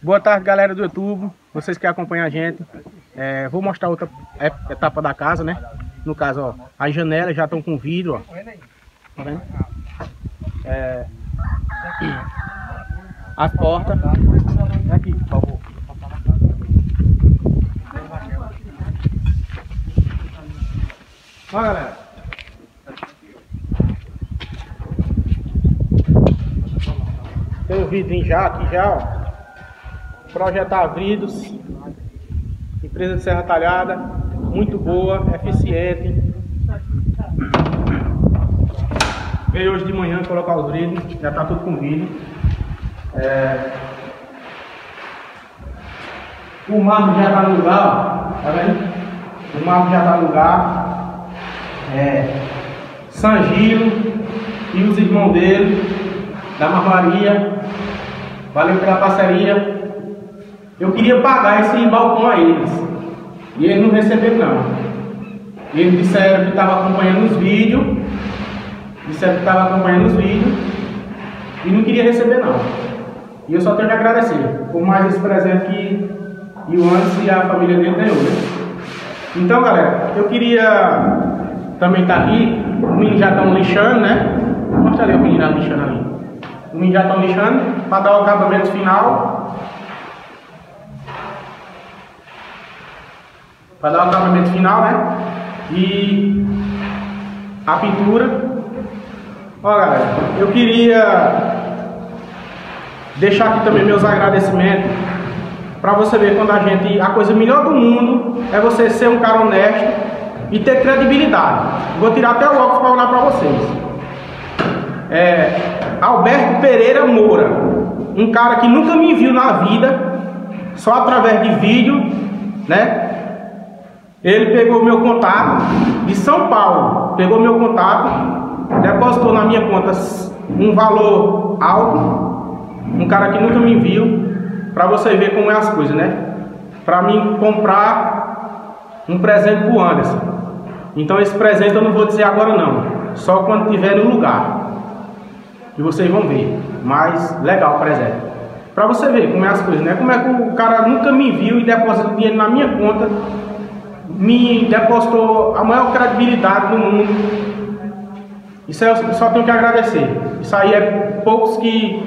Boa tarde, galera do YouTube. Vocês que acompanham a gente. É, vou mostrar outra etapa da casa, né? No caso, ó, as janelas já estão com vidro, ó. Tá vendo? É, as portas. Aqui, por favor. Ó, galera. Tem o vidrinho já aqui já, ó. Projetar vidros. Empresa de Serra Talhada. Muito boa, eficiente. Veio hoje de manhã colocar os vidros. Já tá tudo com vidro. É... O mármore já tá no lugar, ó. Tá vendo? O mármore já tá no lugar. É... Sangilo e os irmãos dele da Marmaria. Valeu pela parceria. Eu queria pagar esse balcão a eles. E eles não receberam não. Eles disseram que estavam acompanhando os vídeos. Disseram que estavam acompanhando os vídeos. E não queria receber não. E eu só tenho que agradecer por mais esse presente que Anderson e a família dele ganhou. Né? Então galera, eu queria também estar tá aqui. Os meninos já estão lixando, né? Mostra ali o menino lixando ali. Os meninos já estão lixando para dar o acabamento final. Para dar o acabamento final, né? E a pintura. Ó galera, eu queria deixar aqui também meus agradecimentos para você ver quando a gente. A coisa melhor do mundo é você ser um cara honesto e ter credibilidade. Vou tirar até o óculos para olhar para vocês. É, Alberto Pereira Moura, um cara que nunca me viu na vida, só através de vídeo, né? Ele pegou meu contato de São Paulo, pegou meu contato, depositou na minha conta um valor alto, um cara que nunca me viu, para você ver como é as coisas, né? Para mim comprar um presente pro Anderson. Então esse presente eu não vou dizer agora não, só quando tiver no lugar. E vocês vão ver. Mas legal o presente. Para você ver como é as coisas, né? Como é que o cara nunca me viu e deposita dinheiro na minha conta me depositou a maior credibilidade do mundo. Isso eu só tenho que agradecer. Isso aí é poucos que,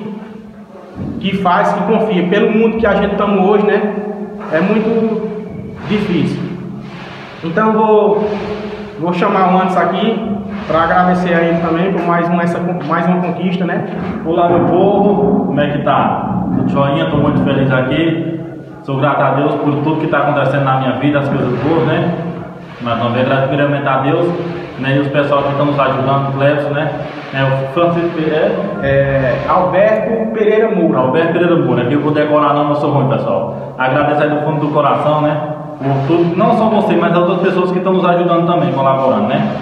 que faz, que confia. Pelo mundo que a gente estamos hoje, né? É muito difícil. Então vou, vou chamar o Antes aqui para agradecer a ele também por mais uma, essa, mais uma conquista, né? Olá meu povo, como é que tá? Joinha, estou muito feliz aqui. Sou grato a Deus por tudo que está acontecendo na minha vida, as coisas boas, né? Mas também grato primeiramente a Deus né? e os pessoal que estão nos ajudando, o Clebson, né? É, o Francisco Pereira. É, Alberto Pereira Moura. Alberto Pereira Moura, aqui eu vou decorar não, eu sou ruim, pessoal. Agradeço aí do fundo do coração, né? Por tudo, não só você, mas as outras pessoas que estão nos ajudando também, colaborando, né?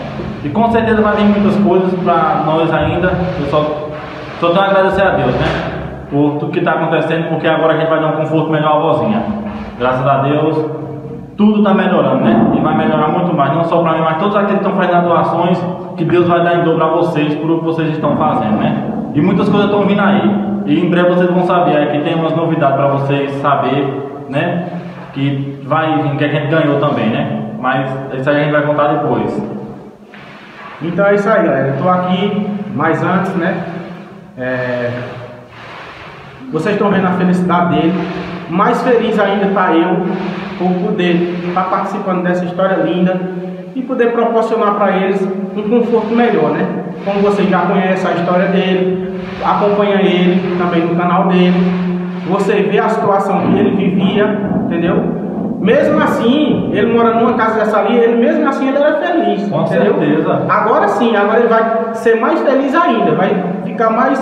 E com certeza vai vir muitas coisas para nós ainda. Eu só, só tenho a agradecer a Deus, né? Por tudo que está acontecendo, porque agora a gente vai dar um conforto melhor à vozinha. Graças a Deus, tudo está melhorando, né? E vai melhorar muito mais, não só para mim, mas todos aqueles que estão fazendo doações, que Deus vai dar em dobro a vocês por o que vocês estão fazendo, né? E muitas coisas estão vindo aí. E em breve vocês vão saber aí que tem umas novidades para vocês saber, né? Que vai vir, que a gente ganhou também, né? Mas isso aí a gente vai contar depois. Então é isso aí, galera. Eu estou aqui, mas antes, né? É, vocês estão vendo a felicidade dele. Mais feliz ainda está eu por poder estar tá participando dessa história linda e poder proporcionar para eles um conforto melhor, né? Como vocês já conhecem a história dele, acompanha ele também no canal dele, você vê a situação que ele vivia, entendeu? Mesmo assim, ele mora numa casa dessa ali, ele mesmo assim ele era feliz. Com entendeu? certeza. Agora sim, agora ele vai ser mais feliz ainda, vai ficar mais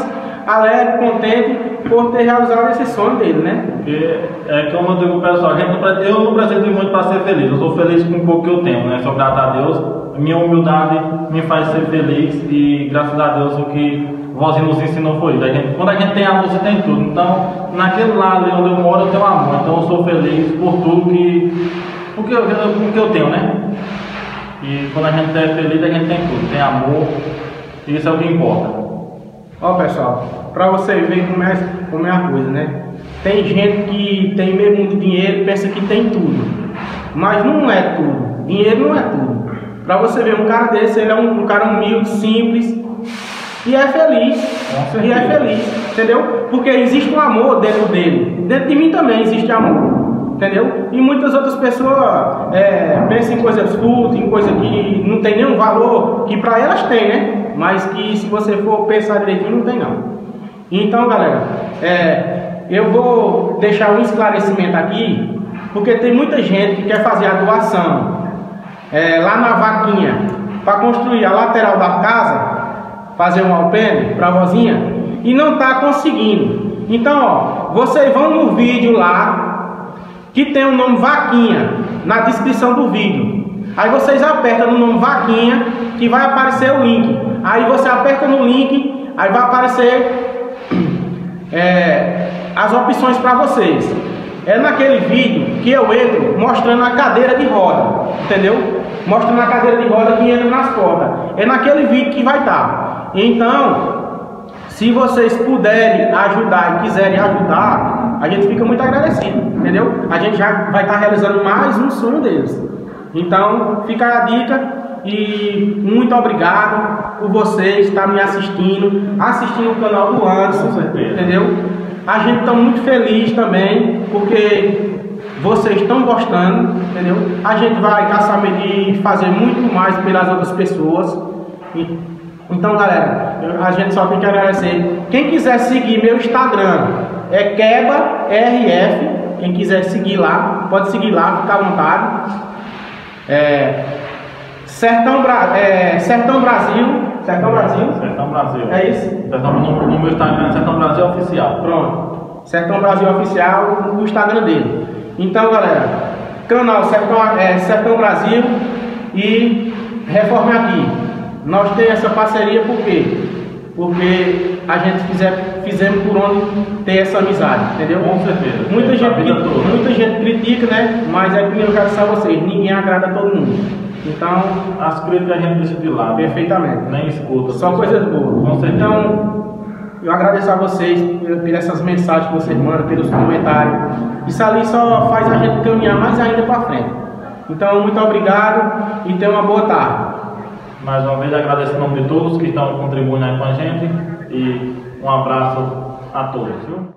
alegre, contente por ter realizado esse sonho dele, né? Porque é como eu digo pessoal, eu não preciso de muito para ser feliz, eu sou feliz com o pouco que eu tenho, né? Sou grato a Deus, minha humildade me faz ser feliz e graças a Deus o que vozinho nos ensinou foi isso. Quando a gente tem amor, você tem tudo. Então, naquele lado onde eu moro, eu tenho amor. Então, eu sou feliz por tudo que, o que, eu, o que eu tenho, né? E quando a gente é feliz, a gente tem tudo. Tem amor, isso é o que importa. Ó pessoal, para você ver como é, como é a coisa, né? tem gente que tem meio muito dinheiro e pensa que tem tudo. Mas não é tudo. Dinheiro não é tudo. Para você ver um cara desse, ele é um, um cara humilde, simples e é feliz. E é feliz, entendeu? Porque existe um amor dentro dele. Dentro de mim também existe amor. Entendeu? E muitas outras pessoas é, pensam em coisas fúteis, em coisas que não tem nenhum valor, que para elas tem, né? Mas que se você for pensar direitinho, não tem não. Então, galera, é, eu vou deixar um esclarecimento aqui, porque tem muita gente que quer fazer a doação é, lá na vaquinha para construir a lateral da casa, fazer um alpendre para a vozinha e não está conseguindo. Então, ó, vocês vão no vídeo lá que tem o nome vaquinha na descrição do vídeo. Aí vocês apertam no nome vaquinha que vai aparecer o link. Aí você aperta no link, aí vai aparecer é, as opções para vocês. É naquele vídeo que eu entro mostrando a cadeira de roda, entendeu? Mostrando a cadeira de roda que entra nas portas. É naquele vídeo que vai estar. Então, se vocês puderem ajudar e quiserem ajudar, a gente fica muito agradecido, entendeu? A gente já vai estar realizando mais um sonho deles. Então, fica a dica e muito obrigado por vocês estar me assistindo, assistindo o canal do Anderson, entendeu? A gente está muito feliz também, porque vocês estão gostando, entendeu? A gente vai caçar de fazer muito mais pelas outras pessoas. Então, galera, a gente só tem que agradecer. Quem quiser seguir meu Instagram é QuebaRF. Quem quiser seguir lá, pode seguir lá, fica à vontade. É, Sertão, Bra é, Sertão Brasil. Sertão Brasil? Sertão Brasil. É isso? Sertão, no, no meu Instagram, Sertão Brasil Oficial. Pronto. Sertão Brasil Oficial, o Instagram dele. Então, galera, canal Sertão, é, Sertão Brasil e Reforme Aqui. Nós temos essa parceria por quê? Porque a gente fizer, fizemos por onde ter essa amizade, entendeu? Com certeza. Muita, É, gente, a toda. muita gente critica, né? Mas é que eu quero saber vocês, ninguém agrada todo mundo. Então, As críticas a gente deixa de lado. perfeitamente. Nem escuta. Só coisas boas. Então, eu agradeço a vocês por, por essas mensagens que vocês mandam, pelos comentários. Isso ali só faz a gente caminhar mais ainda para frente. Então, muito obrigado e tenha uma boa tarde. Mais uma vez agradeço em nome de todos que estão contribuindo aí com a gente e um abraço a todos. Viu?